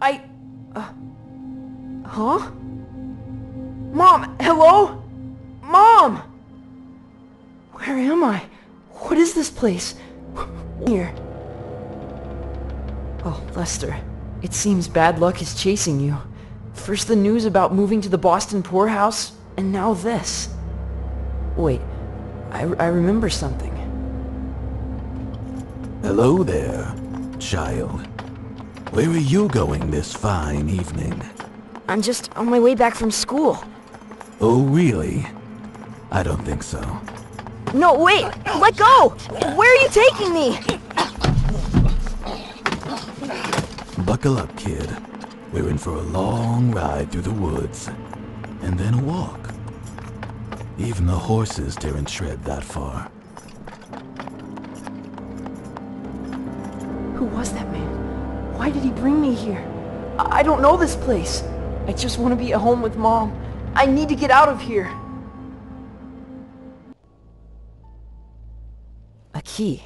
Uh, huh? Mom, hello? Mom! Where am I? What is this place? Here. Oh, Lester. It seems bad luck is chasing you. First the news about moving to the Boston poorhouse, and now this. Wait, I, I remember something. Hello there, child. Where are you going this fine evening? I'm just on my way back from school. Oh, really? I don't think so. No, wait! Let go! Where are you taking me? Buckle up, kid. We're in for a long ride through the woods. And then a walk. Even the horses daren't tread that far. Who was that man? Why did he bring me here? I I don't know this place. I just want to be at home with Mom. I need to get out of here. A key.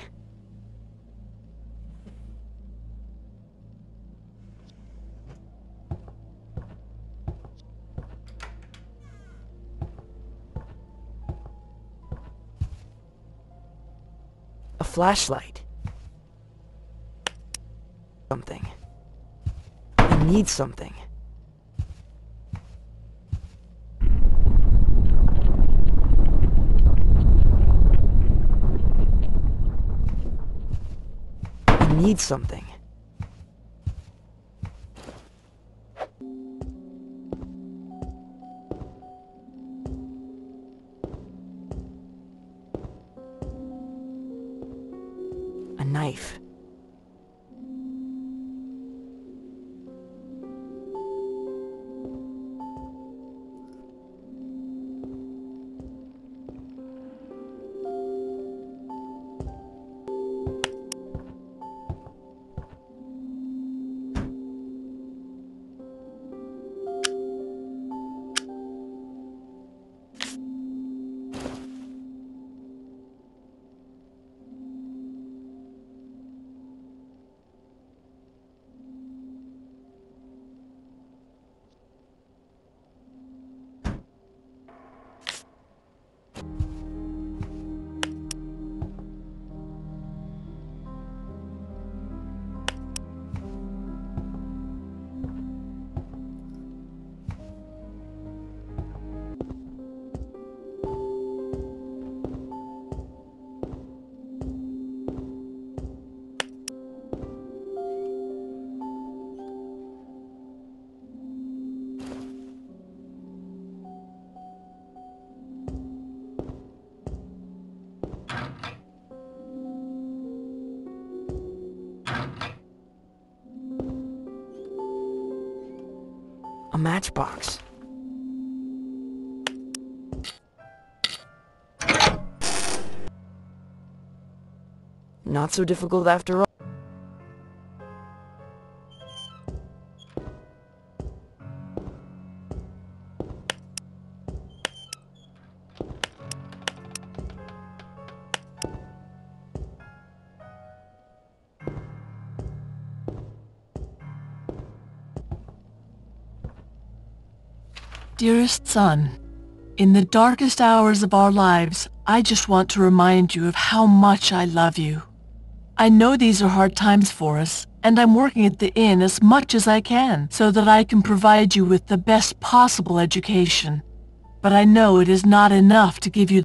A flashlight. Something. I need something. I need something. A knife. A matchbox. Not so difficult after all. Dearest son, in the darkest hours of our lives, I just want to remind you of how much I love you. I know these are hard times for us, and I'm working at the inn as much as I can so that I can provide you with the best possible education. But I know it is not enough to give you...